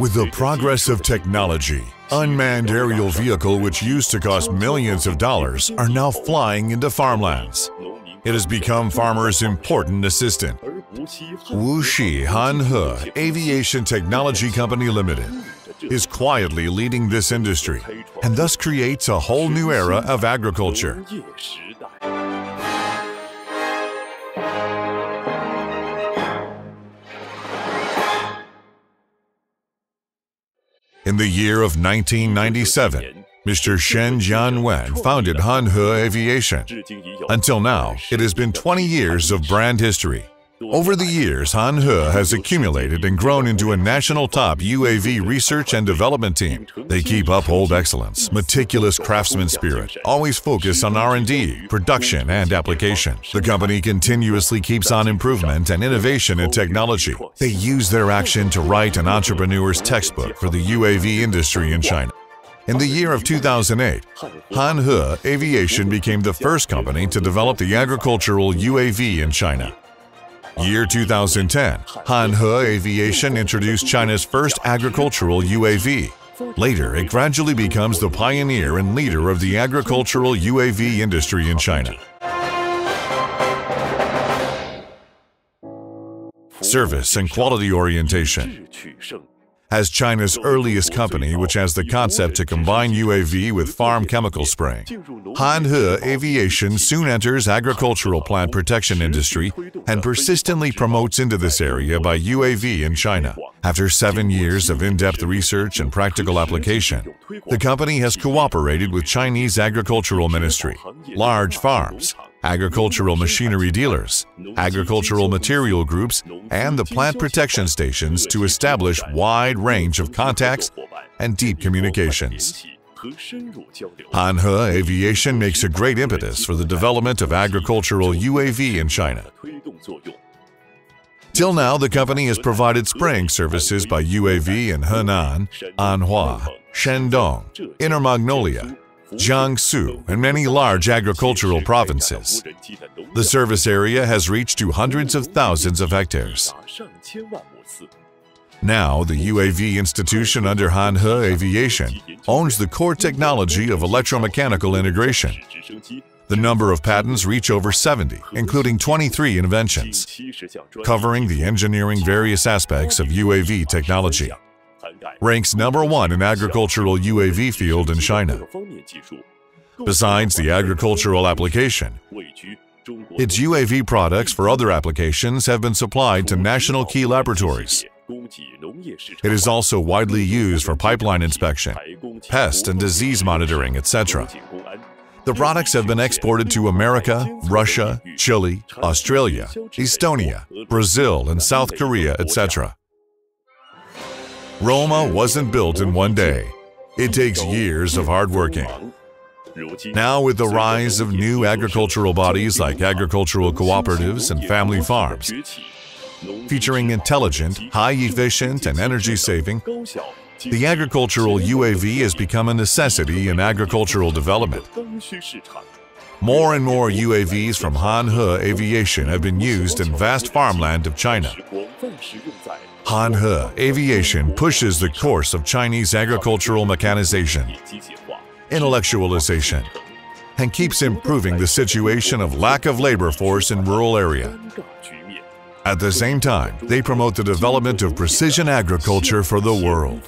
With the progress of technology, unmanned aerial vehicle which used to cost millions of dollars are now flying into farmlands. It has become farmers' important assistant. Wuxi Hanhe Aviation Technology Company Limited is quietly leading this industry and thus creates a whole new era of agriculture. In the year of 1997, Mr. Shen Jianwen founded Hanhe Aviation. Until now, it has been 20 years of brand history. Over the years, Hanhe has accumulated and grown into a national top UAV research and development team. They keep uphold excellence, meticulous craftsman spirit, always focus on R&D, production, and application. The company continuously keeps on improvement and innovation in technology. They use their action to write an entrepreneur's textbook for the UAV industry in China. In the year of 2008, Hanhe Aviation became the first company to develop the agricultural UAV in China. Year 2010, Hanhe Aviation introduced China's first agricultural UAV. Later, it gradually becomes the pioneer and leader of the agricultural UAV industry in China. Service and quality orientation. As China's earliest company which has the concept to combine UAV with farm chemical spraying. Hanhe Aviation soon enters agricultural plant protection industry and persistently promotes into this area by UAV in China. After seven years of in-depth research and practical application, the company has cooperated with Chinese Agricultural Ministry, large farms, agricultural machinery dealers, agricultural material groups, and the plant protection stations to establish wide range of contacts and deep communications. Hanhe Aviation makes a great impetus for the development of agricultural UAV in China. Till now, the company has provided spraying services by UAV in Henan, Anhui, Shandong, Inner Mongolia, Jiangsu, and many large agricultural provinces. The service area has reached to hundreds of thousands of hectares. Now, the UAV institution under Hanhe Aviation owns the core technology of electromechanical integration. The number of patents reach over 70, including 23 inventions, covering the engineering various aspects of UAV technology. Ranks number one in agricultural UAV field in China. Besides the agricultural application, its UAV products for other applications have been supplied to national key laboratories. It is also widely used for pipeline inspection, pest and disease monitoring, etc. The products have been exported to America, Russia, Chile, Australia, Estonia, Brazil, and South Korea, etc. Roma wasn't built in one day. It takes years of hard working. Now, with the rise of new agricultural bodies like agricultural cooperatives and family farms, featuring intelligent, high-efficient, and energy-saving, the agricultural UAV has become a necessity in agricultural development. More and more UAVs from Hanhe Aviation have been used in vast farmland of China. Hanhe Aviation pushes the course of Chinese agricultural mechanization, intellectualization, and keeps improving the situation of lack of labor force in rural area. At the same time, they promote the development of precision agriculture for the world.